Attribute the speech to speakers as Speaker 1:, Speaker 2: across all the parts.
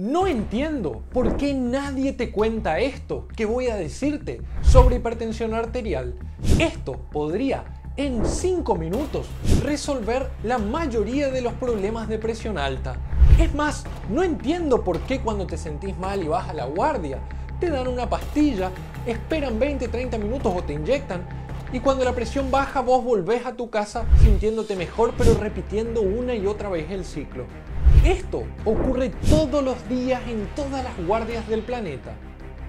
Speaker 1: No entiendo por qué nadie te cuenta esto que voy a decirte sobre hipertensión arterial. Esto podría en 5 minutos resolver la mayoría de los problemas de presión alta. Es más, no entiendo por qué cuando te sentís mal y baja la guardia, te dan una pastilla, esperan 20-30 minutos o te inyectan y cuando la presión baja vos volvés a tu casa sintiéndote mejor pero repitiendo una y otra vez el ciclo. Esto ocurre todos los días en todas las guardias del planeta.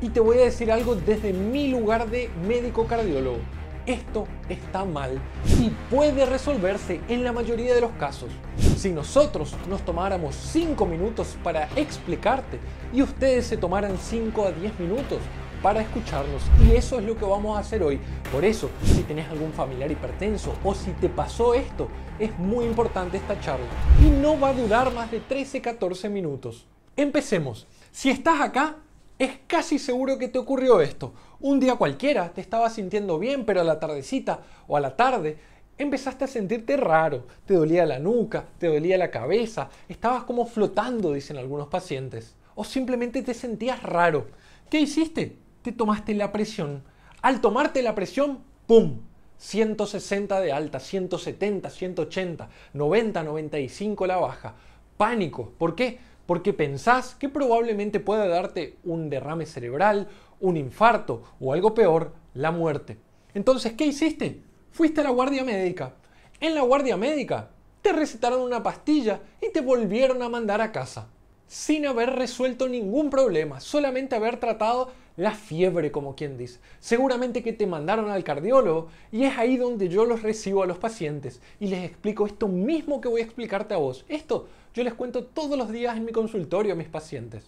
Speaker 1: Y te voy a decir algo desde mi lugar de médico cardiólogo. Esto está mal y puede resolverse en la mayoría de los casos. Si nosotros nos tomáramos 5 minutos para explicarte y ustedes se tomaran 5 a 10 minutos para escucharnos. Y eso es lo que vamos a hacer hoy. Por eso, si tenés algún familiar hipertenso o si te pasó esto, es muy importante esta charla. Y no va a durar más de 13-14 minutos. Empecemos. Si estás acá, es casi seguro que te ocurrió esto. Un día cualquiera te estabas sintiendo bien, pero a la tardecita o a la tarde empezaste a sentirte raro. Te dolía la nuca, te dolía la cabeza, estabas como flotando, dicen algunos pacientes. O simplemente te sentías raro. ¿Qué hiciste? Te tomaste la presión. Al tomarte la presión, ¡pum! 160 de alta, 170, 180, 90, 95 la baja. Pánico. ¿Por qué? Porque pensás que probablemente pueda darte un derrame cerebral, un infarto o algo peor, la muerte. Entonces, ¿qué hiciste? Fuiste a la guardia médica. En la guardia médica te recetaron una pastilla y te volvieron a mandar a casa sin haber resuelto ningún problema, solamente haber tratado la fiebre, como quien dice. Seguramente que te mandaron al cardiólogo y es ahí donde yo los recibo a los pacientes y les explico esto mismo que voy a explicarte a vos. Esto yo les cuento todos los días en mi consultorio a mis pacientes.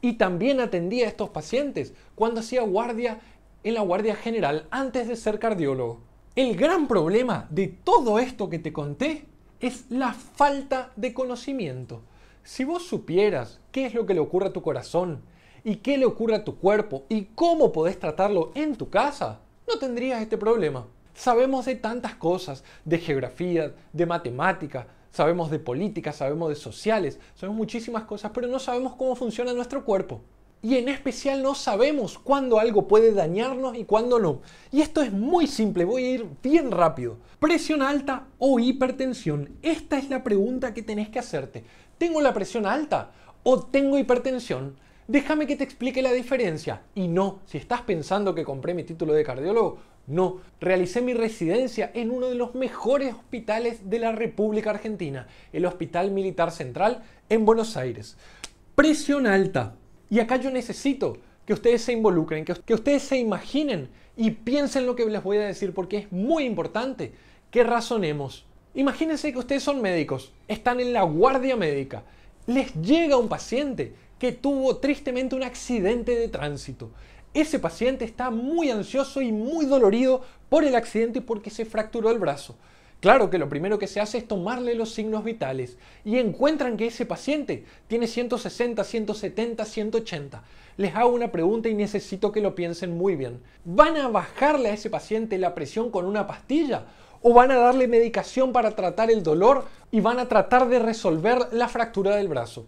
Speaker 1: Y también atendía a estos pacientes cuando hacía guardia en la guardia general antes de ser cardiólogo. El gran problema de todo esto que te conté es la falta de conocimiento. Si vos supieras qué es lo que le ocurre a tu corazón y qué le ocurre a tu cuerpo y cómo podés tratarlo en tu casa, no tendrías este problema. Sabemos de tantas cosas, de geografía, de matemática, sabemos de política, sabemos de sociales, sabemos muchísimas cosas, pero no sabemos cómo funciona nuestro cuerpo. Y en especial no sabemos cuándo algo puede dañarnos y cuándo no. Y esto es muy simple, voy a ir bien rápido. Presión alta o hipertensión. Esta es la pregunta que tenés que hacerte. ¿Tengo la presión alta o tengo hipertensión? Déjame que te explique la diferencia. Y no, si estás pensando que compré mi título de cardiólogo, no, realicé mi residencia en uno de los mejores hospitales de la República Argentina, el Hospital Militar Central en Buenos Aires. Presión alta. Y acá yo necesito que ustedes se involucren, que, ustedes se imaginen y piensen lo que les voy a decir porque es muy importante que razonemos. Imagínense que ustedes son médicos, están en la guardia médica, les llega un paciente que tuvo tristemente un accidente de tránsito. Ese paciente está muy ansioso y muy dolorido por el accidente porque se fracturó el brazo. Claro que lo primero que se hace es tomarle los signos vitales y encuentran que ese paciente tiene 160, 170, 180. Les hago una pregunta y necesito que lo piensen muy bien. ¿Van a bajarle a ese paciente la presión con una pastilla o van a darle medicación para tratar el dolor y van a tratar de resolver la fractura del brazo.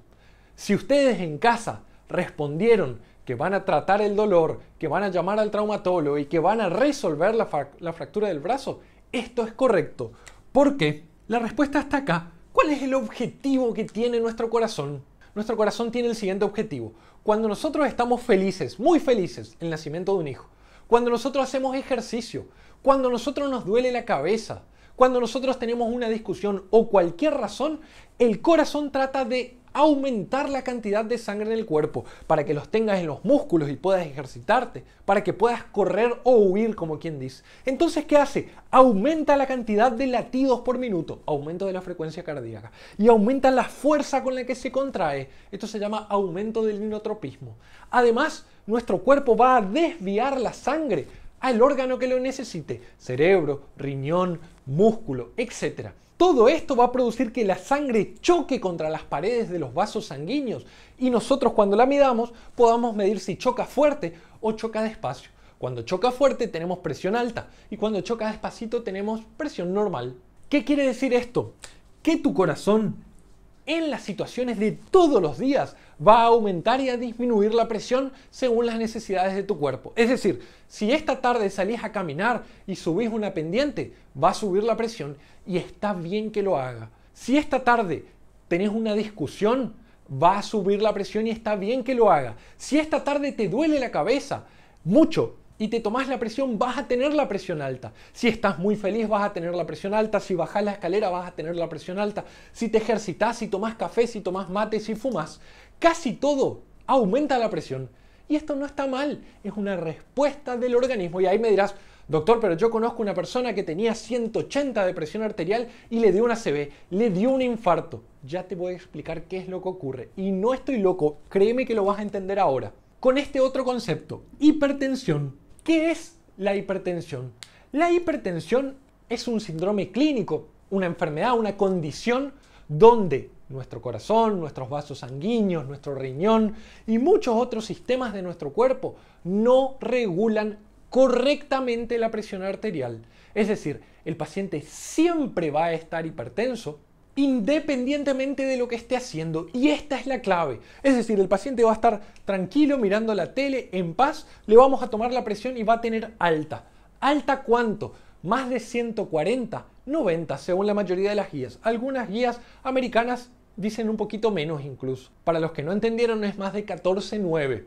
Speaker 1: Si ustedes en casa respondieron que van a tratar el dolor, que van a llamar al traumatólogo y que van a resolver la, fractura del brazo, esto es correcto. ¿Por qué? La respuesta está acá. ¿Cuál es el objetivo que tiene nuestro corazón? Nuestro corazón tiene el siguiente objetivo. Cuando nosotros estamos felices, muy felices, el nacimiento de un hijo, cuando nosotros hacemos ejercicio, cuando nosotros nos duele la cabeza, cuando nosotros tenemos una discusión o cualquier razón, el corazón trata de aumentar la cantidad de sangre en el cuerpo para que los tengas en los músculos y puedas ejercitarte, para que puedas correr o huir como quien dice. Entonces, ¿qué hace? Aumenta la cantidad de latidos por minuto, aumento de la frecuencia cardíaca, y aumenta la fuerza con la que se contrae. Esto se llama aumento del ninotropismo. Además, nuestro cuerpo va a desviar la sangre al órgano que lo necesite, cerebro, riñón, músculo, etc. Todo esto va a producir que la sangre choque contra las paredes de los vasos sanguíneos y nosotros cuando la midamos podamos medir si choca fuerte o choca despacio. Cuando choca fuerte tenemos presión alta y cuando choca despacito tenemos presión normal. ¿Qué quiere decir esto? Que tu corazón en las situaciones de todos los días va a aumentar y a disminuir la presión según las necesidades de tu cuerpo. Es decir, si esta tarde salís a caminar y subís una pendiente, va a subir la presión y está bien que lo haga. Si esta tarde tenés una discusión, va a subir la presión y está bien que lo haga. Si esta tarde te duele la cabeza mucho y te tomás la presión, vas a tener la presión alta. Si estás muy feliz, vas a tener la presión alta. Si bajas la escalera, vas a tener la presión alta. Si te ejercitas, si tomas café, si tomas mate, si fumas, casi todo aumenta la presión. Y esto no está mal, es una respuesta del organismo. Y ahí me dirás, doctor, pero yo conozco una persona que tenía 180 de presión arterial y le dio una CB, le dio un infarto. Ya te voy a explicar qué es lo que ocurre. Y no estoy loco, créeme que lo vas a entender ahora. Con este otro concepto, hipertensión. ¿Qué es la hipertensión? La hipertensión es un síndrome clínico, una enfermedad, una condición donde nuestro corazón, nuestros vasos sanguíneos, nuestro riñón y muchos otros sistemas de nuestro cuerpo no regulan correctamente la presión arterial. Es decir, el paciente siempre va a estar hipertenso independientemente de lo que esté haciendo. Y esta es la clave. Es decir, el paciente va a estar tranquilo mirando la tele, en paz, le vamos a tomar la presión y va a tener alta. ¿Alta cuánto? Más de 140, 90, según la mayoría de las guías. Algunas guías americanas dicen un poquito menos incluso. Para los que no entendieron es más de 14,9.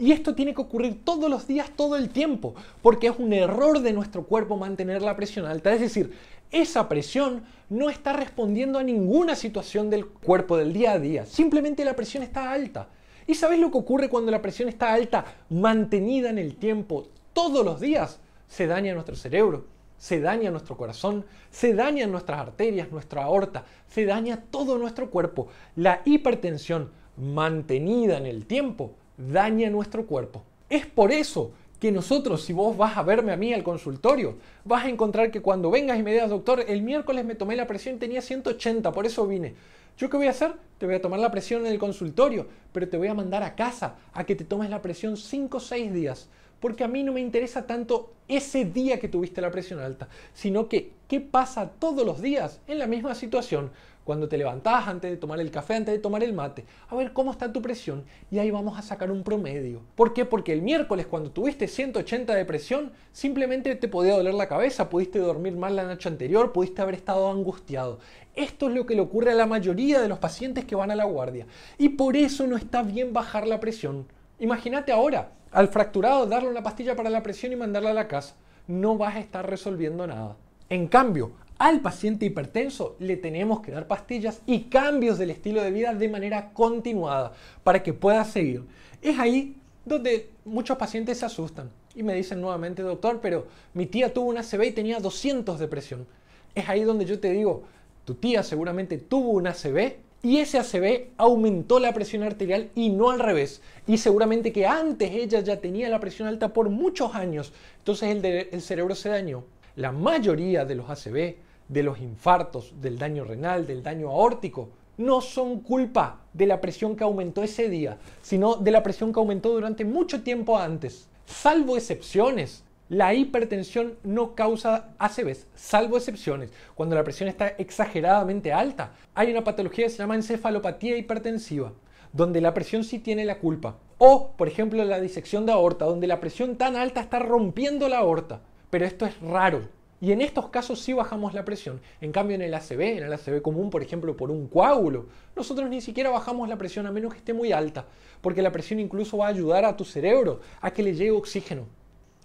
Speaker 1: Y esto tiene que ocurrir todos los días, todo el tiempo, porque es un error de nuestro cuerpo mantener la presión alta. Es decir, esa presión no está respondiendo a ninguna situación del cuerpo del día a día. Simplemente la presión está alta. ¿Y sabes lo que ocurre cuando la presión está alta, mantenida en el tiempo, todos los días? Se daña nuestro cerebro, se daña nuestro corazón, se dañan nuestras arterias, nuestra aorta, se daña todo nuestro cuerpo. La hipertensión mantenida en el tiempo daña nuestro cuerpo. Es por eso que nosotros, si vos vas a verme a mí al consultorio, vas a encontrar que cuando vengas y me digas, doctor, el miércoles me tomé la presión y tenía 180, por eso vine. ¿Yo qué voy a hacer? Te voy a tomar la presión en el consultorio, pero te voy a mandar a casa a que te tomes la presión 5 o 6 días porque a mí no me interesa tanto ese día que tuviste la presión alta, sino que qué pasa todos los días en la misma situación, cuando te levantás antes de tomar el café, antes de tomar el mate, a ver cómo está tu presión y ahí vamos a sacar un promedio. ¿Por qué? Porque el miércoles cuando tuviste 180 de presión, simplemente te podía doler la cabeza, pudiste dormir mal la noche anterior, pudiste haber estado angustiado. Esto es lo que le ocurre a la mayoría de los pacientes que van a la guardia y por eso no está bien bajar la presión. Imagínate ahora, al fracturado darle una pastilla para la presión y mandarla a la casa. No vas a estar resolviendo nada. En cambio, al paciente hipertenso le tenemos que dar pastillas y cambios del estilo de vida de manera continuada para que pueda seguir. Es ahí donde muchos pacientes se asustan y me dicen nuevamente, doctor, pero mi tía tuvo una CB y tenía 200 de presión. Es ahí donde yo te digo, tu tía seguramente tuvo una CB y ese ACV aumentó la presión arterial y no al revés. Y seguramente que antes ella ya tenía la presión alta por muchos años, entonces el, el cerebro se dañó. La mayoría de los ACV, de los infartos, del daño renal, del daño aórtico, no son culpa de la presión que aumentó ese día, sino de la presión que aumentó durante mucho tiempo antes. Salvo excepciones, la hipertensión no causa ACVs, salvo excepciones. Cuando la presión está exageradamente alta, hay una patología que se llama encefalopatía hipertensiva, donde la presión sí tiene la culpa. O, por ejemplo, la disección de aorta, donde la presión tan alta está rompiendo la aorta. Pero esto es raro. Y en estos casos sí bajamos la presión. En cambio, en el ACV, en el ACV común, por ejemplo, por un coágulo, nosotros ni siquiera bajamos la presión a menos que esté muy alta, porque la presión incluso va a ayudar a tu cerebro a que le llegue oxígeno.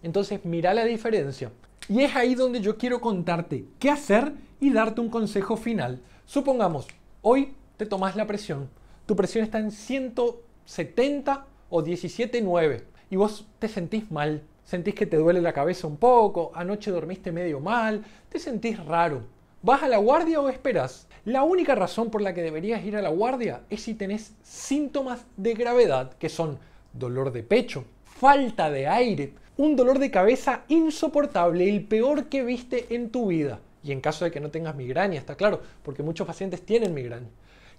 Speaker 1: Entonces mira la diferencia. Y es ahí donde yo quiero contarte qué hacer y darte un consejo final. Supongamos, hoy te tomas la presión. Tu presión está en 170 o 17,9 y vos te sentís mal. Sentís que te duele la cabeza un poco, anoche dormiste medio mal, te sentís raro. ¿Vas a la guardia o esperas? La única razón por la que deberías ir a la guardia es si tenés síntomas de gravedad, que son dolor de pecho, falta de aire, un dolor de cabeza insoportable, el peor que viste en tu vida. Y en caso de que no tengas migraña, está claro, porque muchos pacientes tienen migraña.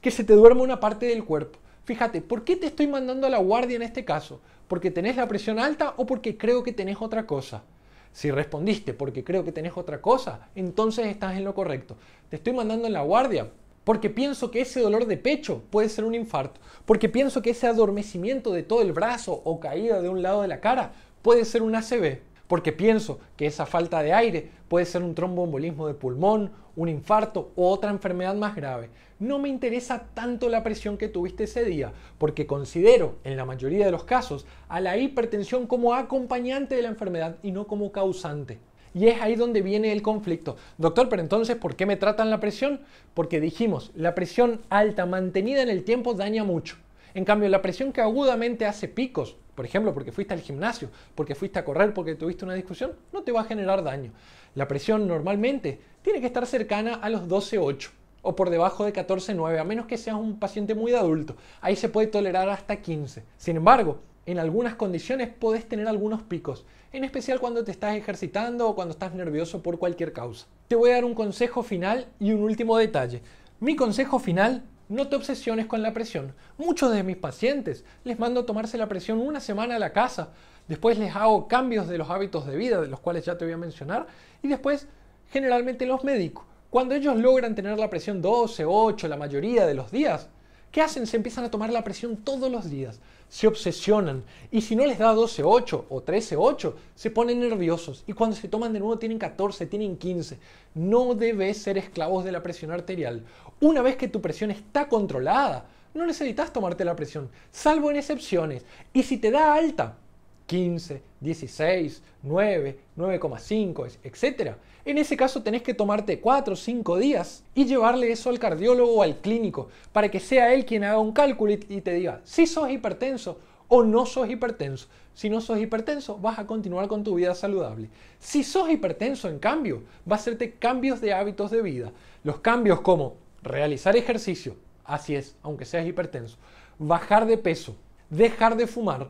Speaker 1: Que se te duerma una parte del cuerpo. Fíjate, ¿por qué te estoy mandando a la guardia en este caso? ¿Porque tenés la presión alta o porque creo que tenés otra cosa? Si respondiste porque creo que tenés otra cosa, entonces estás en lo correcto. Te estoy mandando en la guardia porque pienso que ese dolor de pecho puede ser un infarto, porque pienso que ese adormecimiento de todo el brazo o caída de un lado de la cara puede ser un ACV, porque pienso que esa falta de aire puede ser un tromboembolismo de pulmón, un infarto o otra enfermedad más grave. No me interesa tanto la presión que tuviste ese día, porque considero, en la mayoría de los casos, a la hipertensión como acompañante de la enfermedad y no como causante. Y es ahí donde viene el conflicto. Doctor, pero entonces, ¿por qué me tratan la presión? Porque dijimos, la presión alta mantenida en el tiempo daña mucho. En cambio, la presión que agudamente hace picos, por ejemplo, porque fuiste al gimnasio, porque fuiste a correr, porque tuviste una discusión, no te va a generar daño. La presión normalmente tiene que estar cercana a los 12,8 o por debajo de 14,9, a menos que seas un paciente muy adulto. Ahí se puede tolerar hasta 15. Sin embargo, en algunas condiciones puedes tener algunos picos, en especial cuando te estás ejercitando o cuando estás nervioso por cualquier causa. Te voy a dar un consejo final y un último detalle. Mi consejo final, no te obsesiones con la presión. Muchos de mis pacientes les mando tomarse la presión una semana a la casa, después les hago cambios de los hábitos de vida, de los cuales ya te voy a mencionar, y después generalmente los médicos. Cuando ellos logran tener la presión 12, 8, la mayoría de los días, ¿Qué hacen? Se empiezan a tomar la presión todos los días, se obsesionan y si no les da 12-8 o 13-8, se ponen nerviosos y cuando se toman de nuevo tienen 14, tienen 15. No debes ser esclavos de la presión arterial. Una vez que tu presión está controlada, no necesitas tomarte la presión, salvo en excepciones. Y si te da alta, 15, 16, 9, 9,5, etc. En ese caso tenés que tomarte 4 o 5 días y llevarle eso al cardiólogo o al clínico para que sea él quien haga un cálculo y te diga si sos hipertenso o no sos hipertenso. Si no sos hipertenso, vas a continuar con tu vida saludable. Si sos hipertenso, en cambio, va a hacerte cambios de hábitos de vida. Los cambios como realizar ejercicio, así es, aunque seas hipertenso, bajar de peso, dejar de fumar,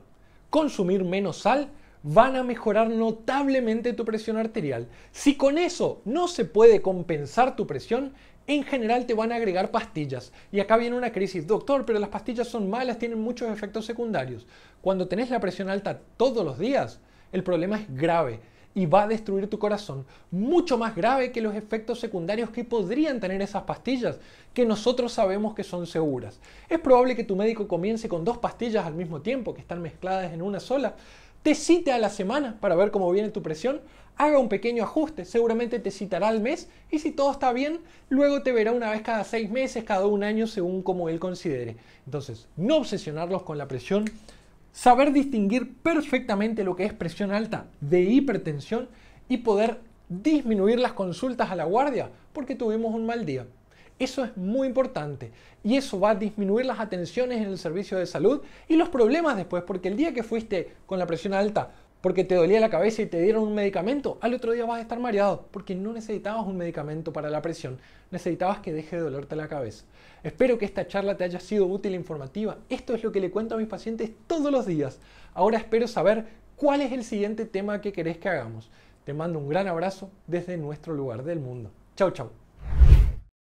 Speaker 1: consumir menos sal, van a mejorar notablemente tu presión arterial. Si con eso no se puede compensar tu presión, en general te van a agregar pastillas. Y acá viene una crisis. Doctor, pero las pastillas son malas, tienen muchos efectos secundarios. Cuando tenés la presión alta todos los días, el problema es grave y va a destruir tu corazón. Mucho más grave que los efectos secundarios que podrían tener esas pastillas, que nosotros sabemos que son seguras. Es probable que tu médico comience con dos pastillas al mismo tiempo, que están mezcladas en una sola, te cite a la semana para ver cómo viene tu presión, haga un pequeño ajuste, seguramente te citará al mes y si todo está bien, luego te verá una vez cada seis meses, cada un año, según como él considere. Entonces, no obsesionarlos con la presión, saber distinguir perfectamente lo que es presión alta de hipertensión y poder disminuir las consultas a la guardia porque tuvimos un mal día. Eso es muy importante y eso va a disminuir las atenciones en el servicio de salud y los problemas después, porque el día que fuiste con la presión alta porque te dolía la cabeza y te dieron un medicamento, al otro día vas a estar mareado, porque no necesitabas un medicamento para la presión, necesitabas que deje de dolerte la cabeza. Espero que esta charla te haya sido útil e informativa. Esto es lo que le cuento a mis pacientes todos los días. Ahora espero saber cuál es el siguiente tema que querés que hagamos. Te mando un gran abrazo desde nuestro lugar del mundo. Chau, chau.